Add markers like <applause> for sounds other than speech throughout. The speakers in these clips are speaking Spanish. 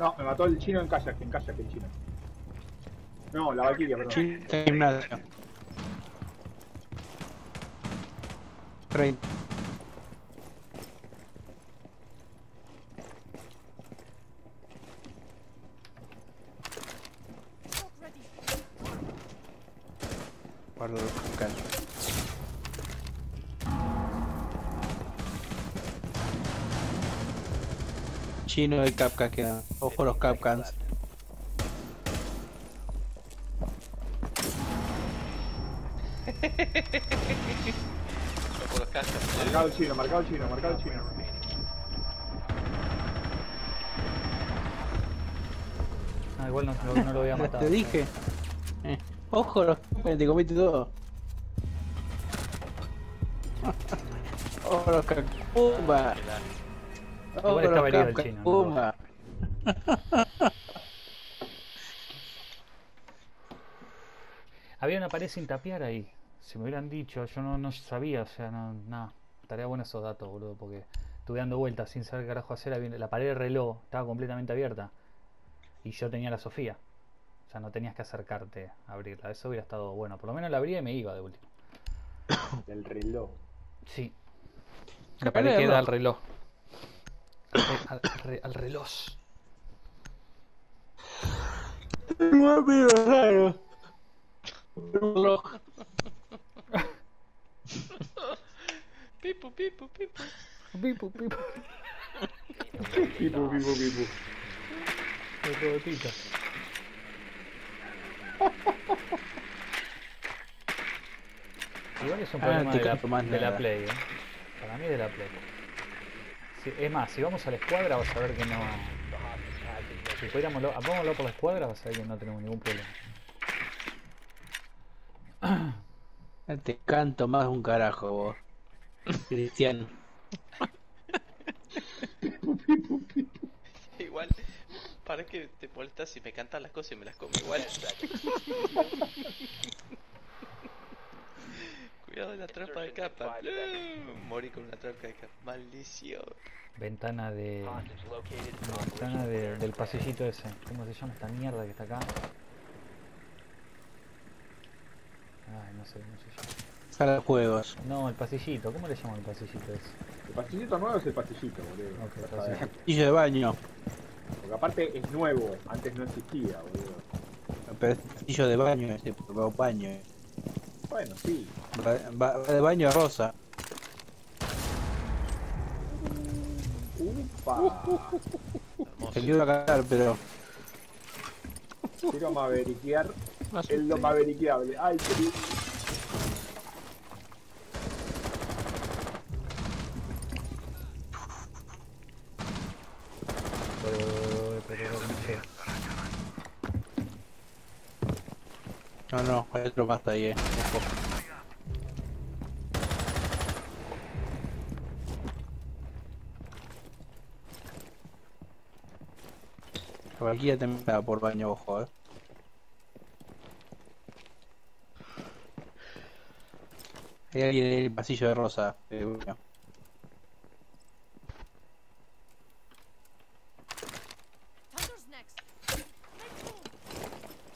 No, me mató el chino en kayak, en kayak el chino. No, la Valkyria, perdón. Chino gimnasio. 30. Guardo Chino y Capca quedan. Ojo los Capcans. Ojo los. Marcado el chino, marcado el chino, marcado el chino. Ah, igual no, no, no lo había <laughs> matado. Te dije. Eh, Ojo los Capcans, te comiste todo. <laughs> Ojo los Capcans. Igual herido el chino. <laughs> Había una pared sin tapiar ahí. Si me hubieran dicho, yo no, no sabía, o sea, no, nada. Estaría bueno esos datos, boludo, porque estuve dando vueltas sin saber qué carajo hacer. La pared de reloj estaba completamente abierta. Y yo tenía la Sofía. O sea, no tenías que acercarte a abrirla. Eso hubiera estado bueno. Por lo menos la abría y me iba de último. <coughs> Del reloj. Sí. ¿Qué La pared queda al reloj. Al, al- al re- al reloj. Raros. Reloj. Pipu, pipu, pipu. Pipu, pipu. Pipu, pipu, pipu. El robotito. Igual es un Ah, problema te de, la, de la. Play, ¿eh? Para mí de la Play. Sí, es más, si vamos a la escuadra vas a ver que no... Si fuéramos lo, vámonos por la escuadra vas a ver que no tenemos ningún problema. Te canto más un carajo vos. Cristiano. Igual, para que te molestas si me cantan las cosas y me las como igual. Cuidado de la trampa de capa. Morí con una trampa de capa. Maldición. Ventana de... Ventana de- del pasillito ese. ¿Cómo se llama esta mierda que está acá? Ay, no sé cómo se llama. Sala de juegos. No, el pasillito. ¿Cómo le llaman el pasillito ese? El pastillito nuevo es el pastillito, boludo. Ok, Ya está pastillito. bien. Castillo de baño. Porque aparte es nuevo, antes no existía, boludo. Pero es castillo de baño, ese va a baño. Eh. Bueno, sí. Va, va- va de baño a rosa. Upa. Se quiero cagar, pero. Quiero maveriquear. Es lo maveriqueable. Ay, qué lindo. Pero, pero, pero, no llega. Otro más ahí, eh. Ojo. La Valkyria también me da por baño, ojo, eh. Hay alguien en el pasillo de rosa. eh, bueno.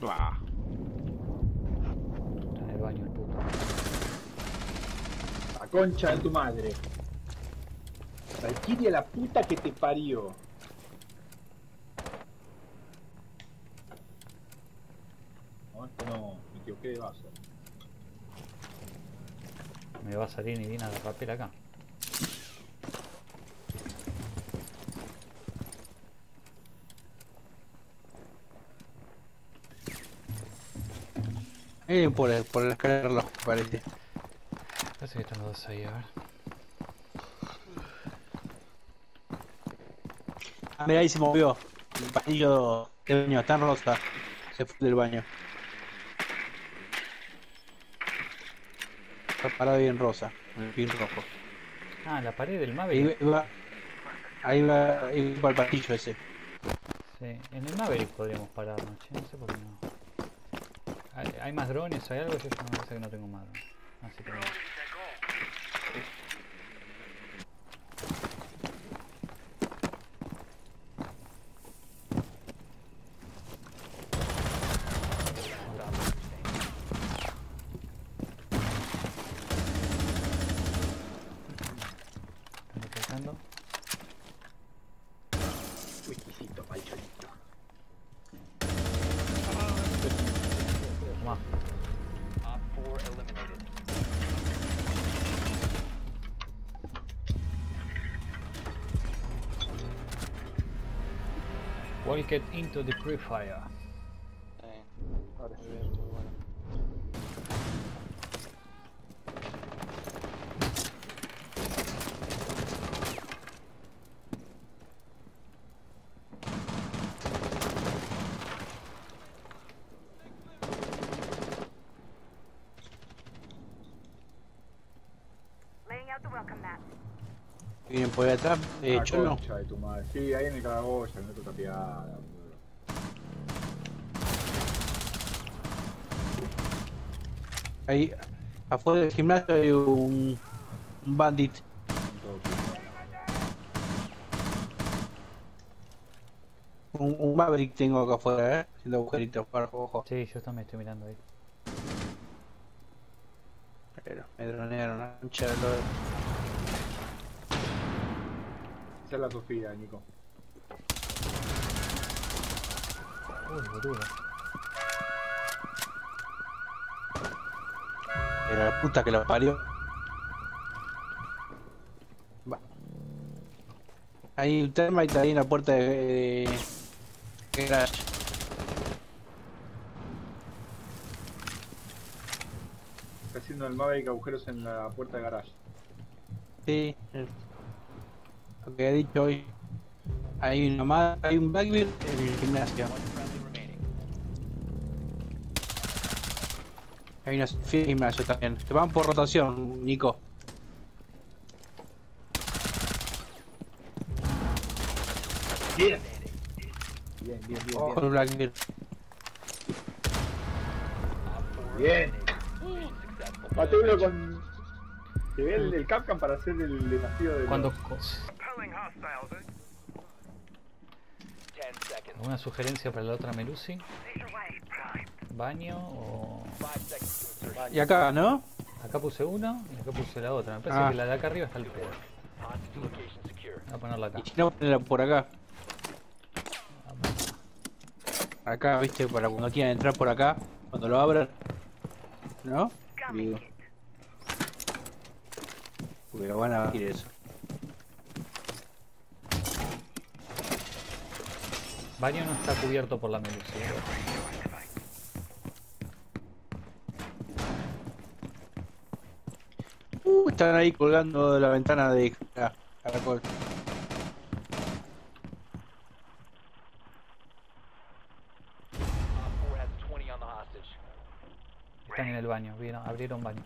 Buah. Está en el baño el puto. La concha de tu madre. Valkyria, la puta que te parió. No, esto no, me equivoqué de vaso. Me va a salir ni bien a papel acá. Eh, por, el- por la escalera parece. Parece que están los dos ahí, a ver. Ah, mira, ahí se movió. El pasillo de baño, está en rosa. Se fue del baño. Está parado ahí en rosa, en el pin rojo. Ah, la pared del Ahí Maverick. va, ahí va, ahí va el pasillo ese. Sí, en el Maverick podríamos pararnos, che, no sé por qué no. ¿Hay, hay más drones? ¿Hay algo? Yo me parece que no tengo más drones. Así que Walk it into the pre-fire. Vienen por atrás. Eh, La Cholo. concha de tu madre. Sí, ahí en el caragolla, en otra tapiada. Ahí afuera del gimnasio hay un, un bandit. Un, un Maverick tengo acá afuera, eh. Haciendo agujeritos para ojo. Sí, yo también estoy mirando ahí. Pero me dronearon la concha de es la Sofía, Nico. Uy, boludo. Era la puta que lo parió. Va. Hay un termite ahí en la puerta de, de garage. Está haciendo el Maverick agujeros en la puerta de garage. Sí, lo que he dicho hoy. Hay una ma- hay un Blackbeard en el gimnasio. Hay una Sofía en el gimnasio también. Se van por rotación, Nico. Bien, bien, bien, bien. Con un Blackbeard. Bien. Successful. Mateo con. Llevé el, el Capcom para hacer el desafío de. Cuando los- co- 10 seconds. ¿Alguna sugerencia para la otra Melusi? ¿Baño o...? 5 seconds to insertion. Y acá, ¿no? Acá puse uno y acá puse la otra. Me parece Ah. que la de acá arriba está el pedo. Voy a ponerla acá. Y si no, ponela por acá. Acá, viste, para cuando quieran entrar por acá, cuando lo abran. ¿No? Digo. Porque lo van a abrir eso. Baño no está cubierto por la Melusi. ¿eh? Uh, están ahí colgando de la ventana de caracol. Op 4 has 20 on the hostage. Están en el baño. Vieron, abrieron baño.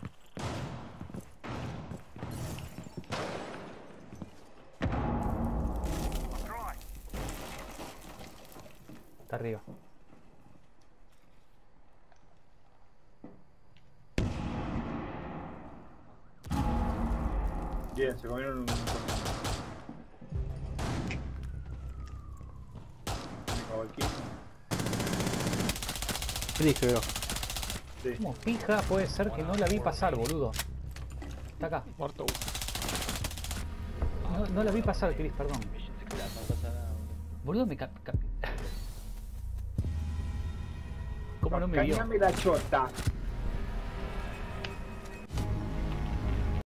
Arriba. Bien, se comieron un. Cabalquín. ¿Qué dije, bro? Sí. ¿Cómo fija? Puede ser que no la vi pasar, boludo. Está acá. Muerto. No, no la vi pasar, Chris, perdón. Boludo. Me ca... ca- ¿Cómo no me vio? La chota.